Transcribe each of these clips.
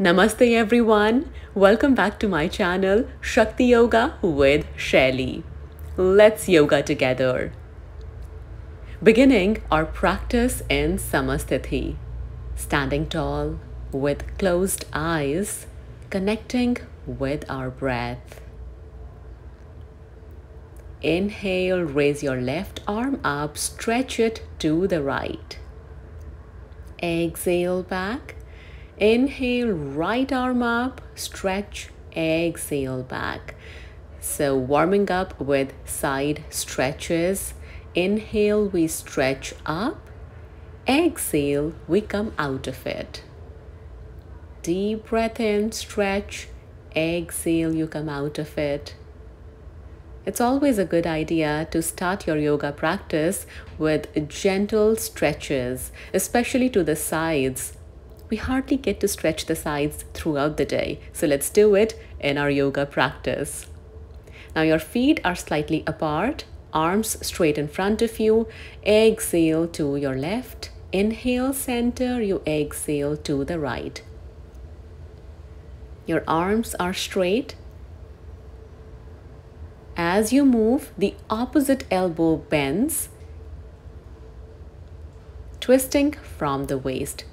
Namaste everyone. Welcome back to my channel Shakti Yoga with Shaili. Let's yoga together. Beginning our practice in Samasthiti. Standing tall with closed eyes, connecting with our breath. Inhale, raise your left arm up, stretch it to the right. Exhale back. Inhale, right arm up, stretch, exhale back. So, warming up with side stretches. Inhale, we stretch up. Exhale, we come out of it. Deep breath in, stretch. Exhale, you come out of it. It's always a good idea to start your yoga practice with gentle stretches, especially to the sides. We hardly get to stretch the sides throughout the day, so let's do it in our yoga practice. Now, your feet are slightly apart, arms straight in front of you. Exhale to your left. Inhale, center. You exhale to the right. Your arms are straight as you move, the opposite elbow bends, twisting from the waist.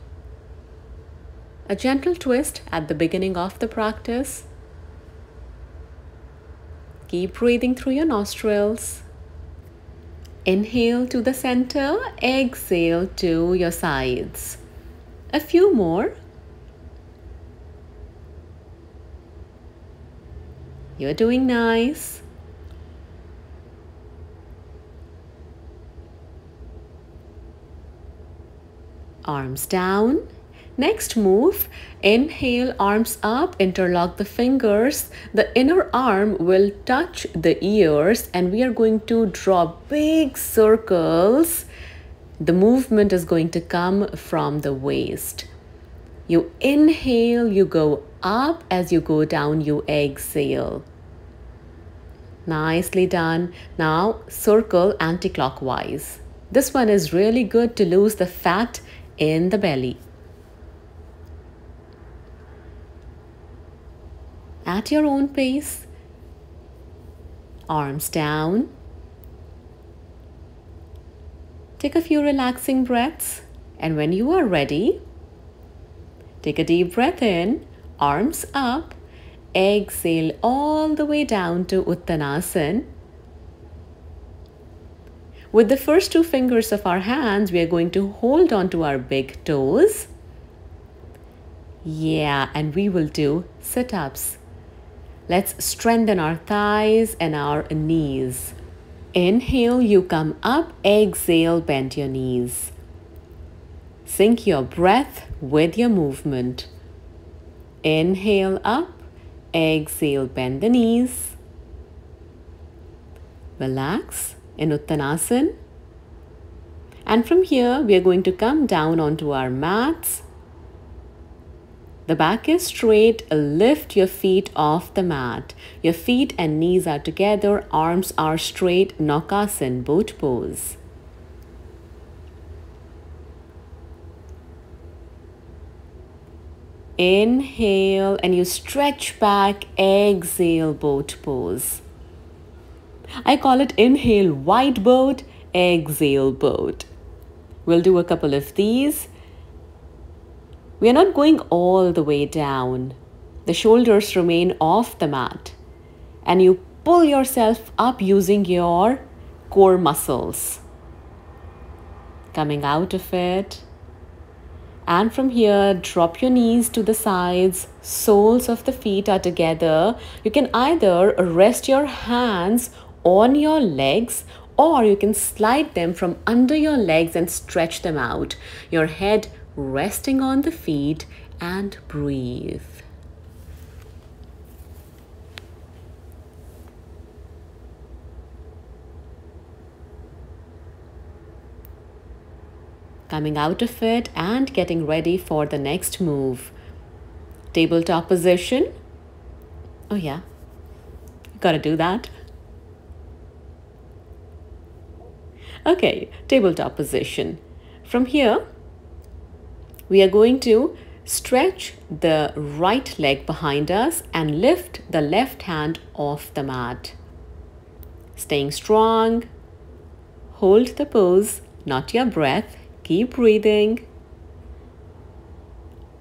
A gentle twist at the beginning of the practice. Keep breathing through your nostrils. Inhale to the center, exhale to your sides. A few more. You're doing nice. arms down. Next move, inhale, arms up, interlock the fingers. The inner arm will touch the ears and we are going to draw big circles. The movement is going to come from the waist. You inhale, you go up. As you go down, you exhale. Nicely done. Now circle anti-clockwise. This one is really good to lose the fat in the belly. At your own pace, arms down. Take a few relaxing breaths, and when you are ready, take a deep breath in, arms up, exhale all the way down to Uttanasana with the first two fingers of our hands, we are going to hold on to our big toes. Yeah, and we will do sit-ups. Let's strengthen our thighs and our knees. Inhale, you come up. Exhale, bend your knees. Sync your breath with your movement. Inhale up. Exhale, bend the knees. Relax in Uttanasana. And from here, we are going to come down onto our mats. The back is straight. Lift your feet off the mat. Your feet and knees are together. Arms are straight. Naukasana, boat pose. Inhale and you stretch back. Exhale, boat pose. I call it inhale wide boat, exhale boat. We'll do a couple of these. We are not going all the way down. The shoulders remain off the mat. And you pull yourself up using your core muscles. Coming out of it. And from here, drop your knees to the sides. Soles of the feet are together. You can either rest your hands on your legs or you can slide them from under your legs and stretch them out. Your head resting on the feet and breathe. Coming out of it and getting ready for the next move. Tabletop position. Oh yeah, gotta do that. Okay, tabletop position. From here, we are going to Stretch the right leg behind us and lift the left hand off the mat. Staying strong. Hold the pose, not your breath. Keep breathing.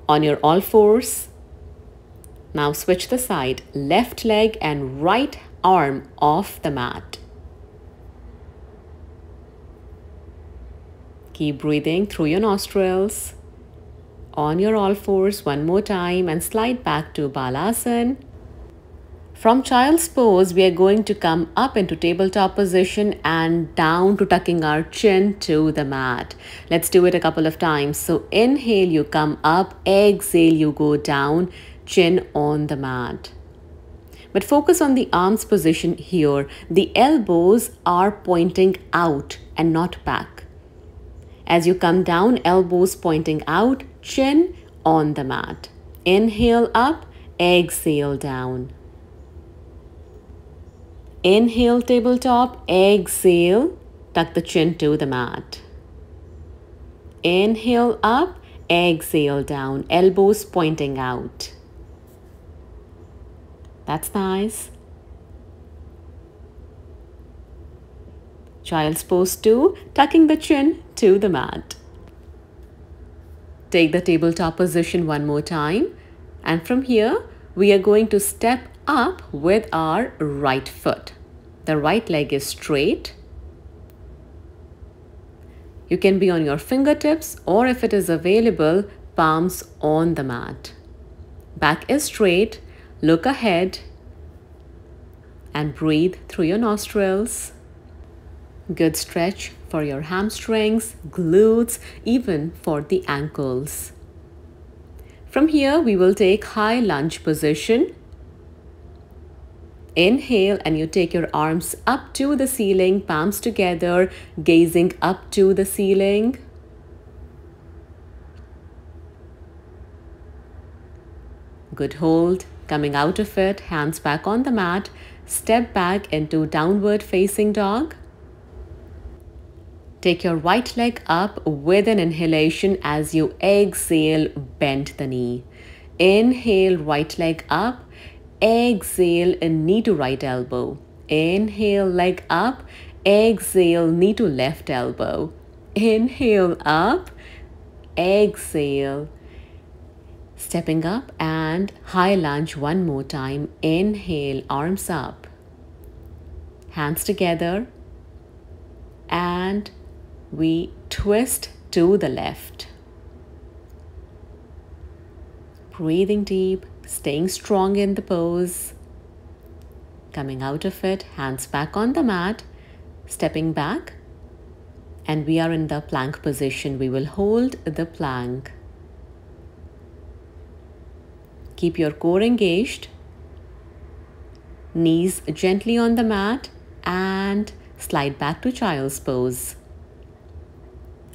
On your all fours. Now switch the side, left leg and right arm off the mat. Keep breathing through your nostrils on your all fours one more time and slide back to Balasana. From child's pose, we are going to come up into tabletop position and down to tucking our chin to the mat. Let's do it a couple of times. So inhale, you come up, exhale, you go down, chin on the mat. But focus on the arms position here. The elbows are pointing out and not back. As you come down, elbows pointing out, chin on the mat. Inhale up, exhale down. Inhale tabletop, exhale, tuck the chin to the mat. Inhale up, exhale down, elbows pointing out. That's nice. Child's pose 2, tucking the chin to the mat. Take the tabletop position one more time. And from here, we are going to step up with our right foot. The right leg is straight. You can be on your fingertips or if it is available, palms on the mat. Back is straight. Look ahead and breathe through your nostrils. Good stretch for your hamstrings, glutes, even for the ankles. From here, we will take high lunge position. Inhale and you take your arms up to the ceiling, palms together, gazing up to the ceiling. Good hold. Coming out of it, hands back on the mat. Step back into downward facing dog. Take your right leg up with an inhalation as you exhale, bend the knee. Inhale, right leg up. Exhale, knee to right elbow. Inhale, leg up. Exhale, knee to left elbow. Inhale up. Exhale. Stepping up and high lunge one more time. Inhale, arms up. Hands together. And we twist to the left. Breathing deep, staying strong in the pose. Coming out of it, hands back on the mat, stepping back, and we are in the plank position. We will hold the plank. Keep your core engaged, knees gently on the mat, and slide back to child's pose.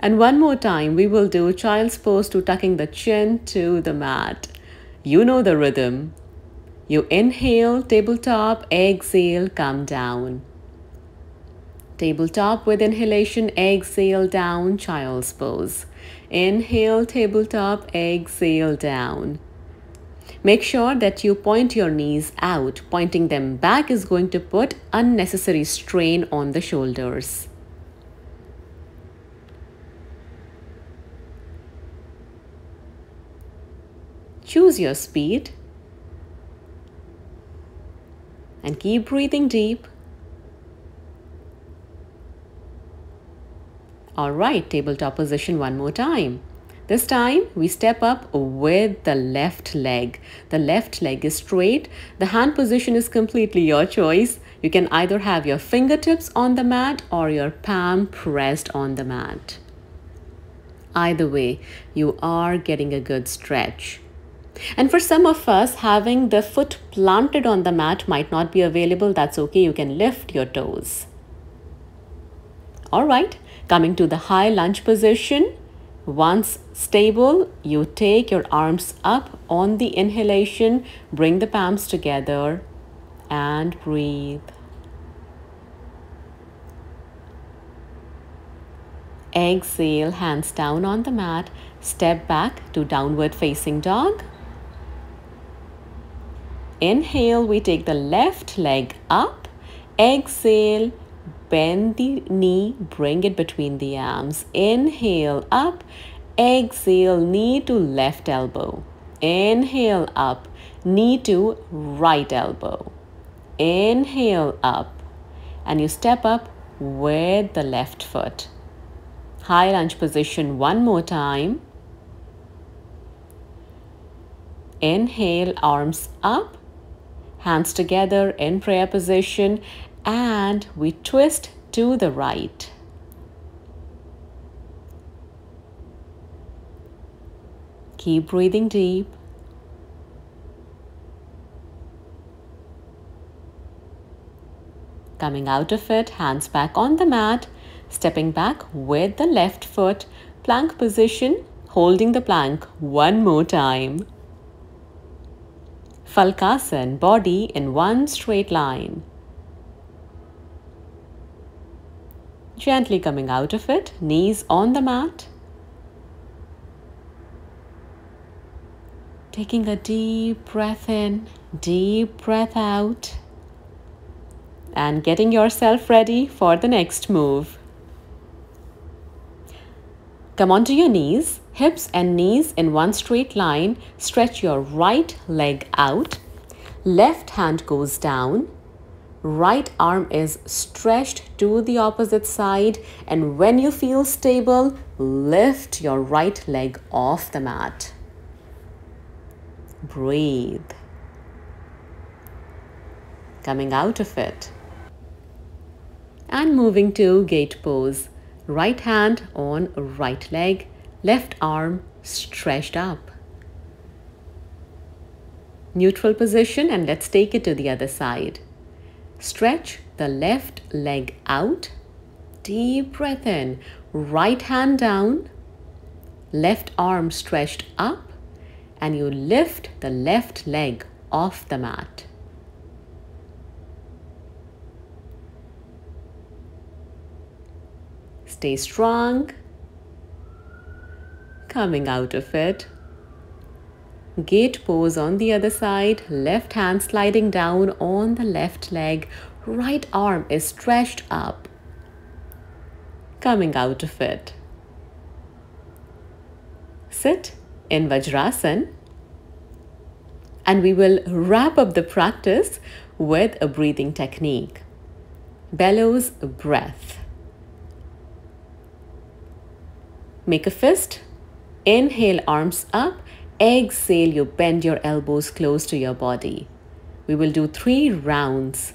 And one more time, we will do child's pose to tucking the chin to the mat. You know the rhythm. You inhale, tabletop, exhale, come down. Tabletop with inhalation, exhale down, child's pose. Inhale, tabletop, exhale down. Make sure that you point your knees out. Pointing them back is going to put unnecessary strain on the shoulders. Choose your speed and keep breathing deep. All right, tabletop position one more time. This time we step up with the left leg. The left leg is straight. The hand position is completely your choice. You can either have your fingertips on the mat or your palm pressed on the mat. Either way, you are getting a good stretch. And for some of us, having the foot planted on the mat might not be available. That's okay. You can lift your toes. All right, coming to the high lunge position. Once stable, you take your arms up on the inhalation, bring the palms together and breathe. Exhale, hands down on the mat. Step back to downward facing dog. Inhale, we take the left leg up. Exhale, bend the knee, bring it between the arms. Inhale, up. Exhale, knee to left elbow. Inhale, up. Knee to right elbow. Inhale, up. And you step up with the left foot. High lunge position one more time. Inhale, arms up, hands together in prayer position, and we twist to the right. Keep breathing deep. Coming out of it, hands back on the mat stepping back with the left foot, plank position, holding the plank one more time. Phalakasan, body in one straight line. Gently coming out of it, knees on the mat. Taking a deep breath in, deep breath out, and getting yourself ready for the next move. Come onto your knees, hips and knees in one straight line. Stretch your right leg out. Left hand goes down. Right arm is stretched to the opposite side. And when you feel stable, lift your right leg off the mat. Breathe. Coming out of it. And moving to gate pose right hand on right leg, left arm stretched up. Neutral position and let's take it to the other side. Stretch the left leg out. Deep breath in. Right hand down. Left arm stretched up. And you lift the left leg off the mat. Stay strong. Coming out of it. Gate pose on the other side. Left hand sliding down on the left leg. Right arm is stretched up. Coming out of it. Sit in Vajrasan. And we will wrap up the practice with a breathing technique. Bellows breath. Make a fist. Inhale, arms up. Exhale, you bend your elbows close to your body. We will do three rounds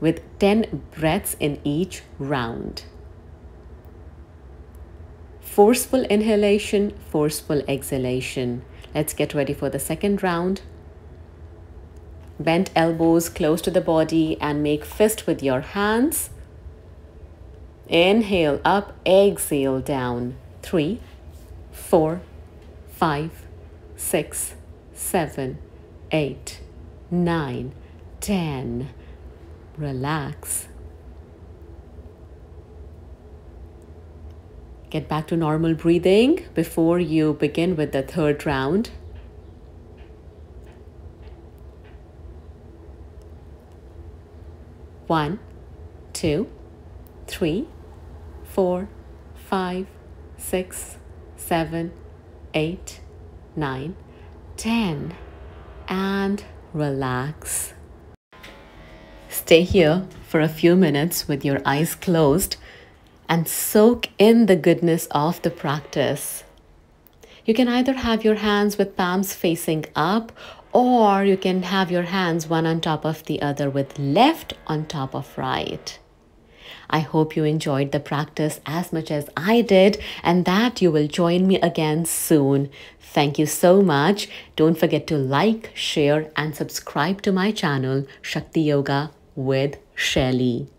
with 10 breaths in each round. Forceful inhalation, forceful exhalation. Let's get ready for the second round. Bend elbows close to the body and make fist with your hands. Inhale up, exhale down three, four, five, six, seven, eight, nine, ten. Relax. Get back to normal breathing before you begin with the third round. One, two, three, four, five, six, seven, eight, nine, ten, and relax. Stay here for a few minutes with your eyes closed and soak in the goodness of the practice. You can either have your hands with palms facing up or you can have your hands one on top of the other with left on top of right. I hope you enjoyed the practice as much as I did and that you will join me again soon. Thank you so much. Don't forget to like, share and subscribe to my channel Shakti Yoga with Shaili.